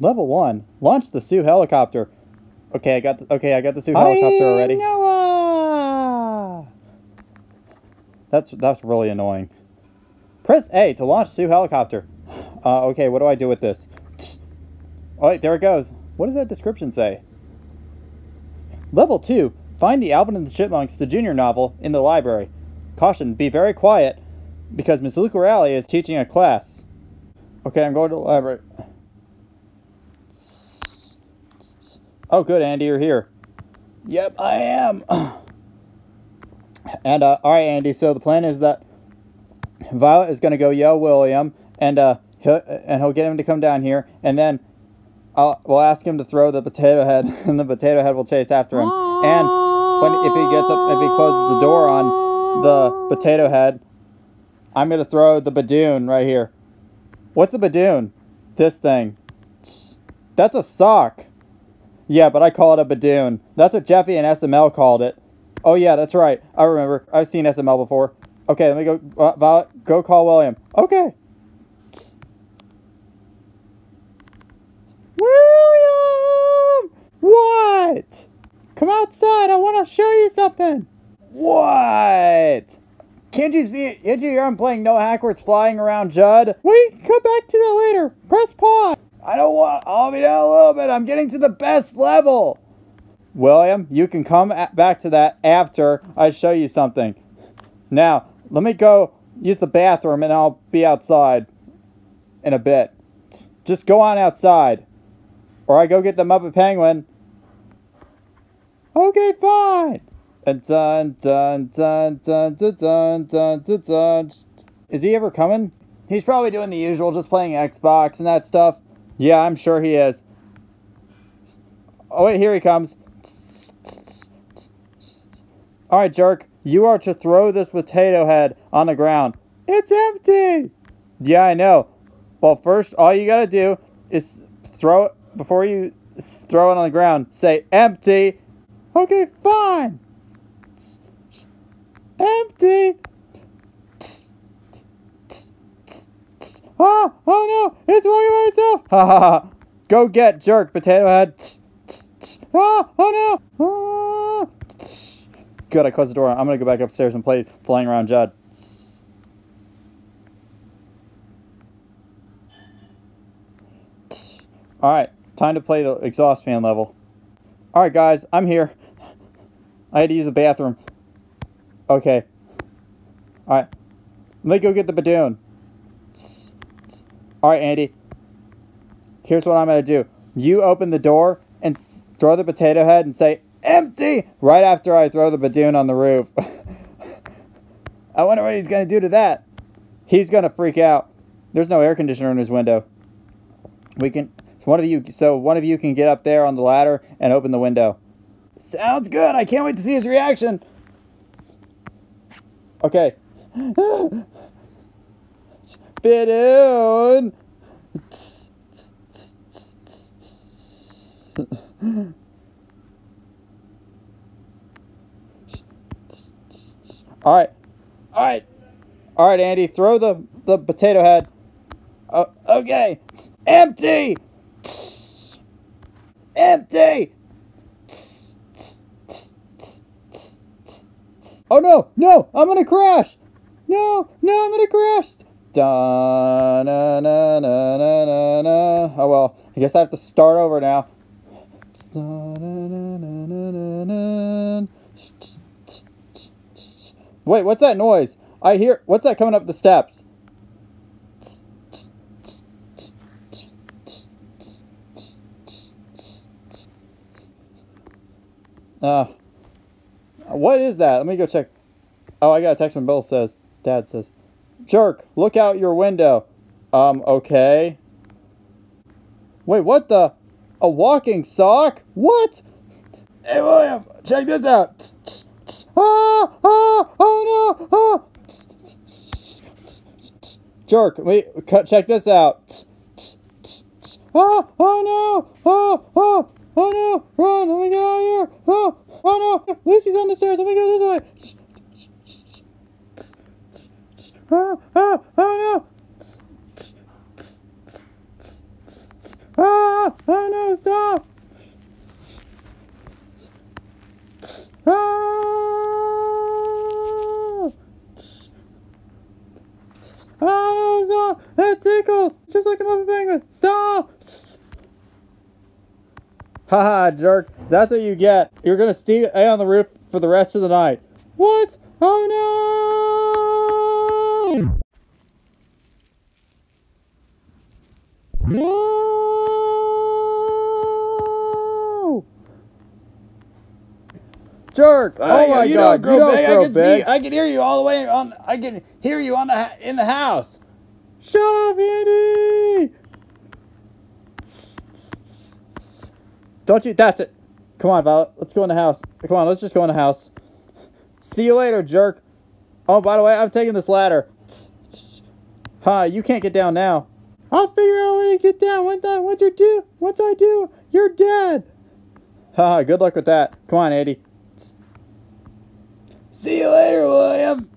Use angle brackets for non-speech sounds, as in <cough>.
Level one. Launch the Sue helicopter. Okay, I got the, okay, I got the Sue helicopter already. Noah! That's that's really annoying. Press A to launch Sue helicopter. Uh, okay, what do I do with this? Oh, wait, there it goes. What does that description say? Level 2. Find the Alvin and the Chipmunks, the junior novel, in the library. Caution, be very quiet, because Miss Lucarelli is teaching a class. Okay, I'm going to the library. Oh, good, Andy, you're here. Yep, I am. <clears throat> and, uh, alright, Andy, so the plan is that Violet is going to go yell William, and, uh, he'll, and he'll get him to come down here, and then I'll, we'll ask him to throw the potato head, <laughs> and the potato head will chase after him. And when if he gets up, if he closes the door on the potato head, I'm gonna throw the bidoon right here. What's the bidoon? This thing. That's a sock. Yeah, but I call it a bidoon. That's what Jeffy and SML called it. Oh yeah, that's right. I remember. I've seen SML before. Okay, let me go. Uh, Violet, go call William. Okay. William! What? Come outside. I want to show you something. What? Can't you see it? Can't you hear I'm playing Noah Hackworth's flying around Judd? Wait, come back to that later. Press pause. I don't want. I'll be down a little bit. I'm getting to the best level. William, you can come back to that after I show you something. Now, let me go use the bathroom and I'll be outside in a bit. Just go on outside. Or I go get the Muppet Penguin. Okay, fine. And dun dun dun dun dun dun dun dun dun. Is he ever coming? He's probably doing the usual, just playing Xbox and that stuff. Yeah, I'm sure he is. Oh wait, here he comes. Alright, jerk. You are to throw this potato head on the ground. It's empty! Yeah, I know. Well, first, all you gotta do is throw it, before you throw it on the ground, say empty. Okay, fine. Empty. Ah, oh no, it's walking by itself. Ha ha ha. Go get jerk, potato head. Ah, oh no. Ah. Good, I closed the door. I'm gonna go back upstairs and play flying around Judd. Alright, time to play the exhaust fan level. Alright guys, I'm here. I had to use the bathroom. Okay. Alright. Let me go get the bidoon. Alright, Andy. Here's what I'm gonna do. You open the door and throw the potato head and say, empty! Right after I throw the bidoon on the roof. <laughs> I wonder what he's gonna do to that. He's gonna freak out. There's no air conditioner in his window. We can so one of you so one of you can get up there on the ladder and open the window. Sounds good. I can't wait to see his reaction. Okay. <laughs> Bidoon. All right. All right. All right, Andy, throw the the potato head. Uh, okay. Empty. Empty. Oh no, no, I'm gonna crash. No, no, I'm gonna crash. Da na na na na na na. Oh well, I guess I have to start over now. Da, na, na, na. Wait, what's that noise? I hear. What's that coming up the steps? Uh, what is that? Let me go check. Oh, I got a text from Bill says, Dad says, Jerk, look out your window. Um, okay. Wait, what the? A walking sock? What? Hey, William, check this out. Ah, ah, oh no, ah. Jerk, wait, check this out. Ah, oh no, oh, oh, oh no, run, let me get out of here. Oh, oh no, Lucy's on the stairs, let me go this way. Ah, ah, oh no. Ah, Oh no, stop! Ah! Oh no, stop! That tickles! Just like a Muppet Penguin! Stop! Haha, jerk. That's what you get. You're gonna stay on the roof for the rest of the night. What? Oh Jerk! Uh, oh my you god, don't grow you don't big. grow I can big. see. I can hear you all the way on. I can hear you on the in the house. Shut up, Andy! Don't you? That's it. Come on, Violet. Let's go in the house. Come on, let's just go in the house. See you later, jerk. Oh, by the way, I'm taking this ladder. Hi, you can't get down now. I'll figure out a way to get down. Once I, once you do, once I do, you're dead. Haha, good luck with that. Come on, Andy. See you later, William.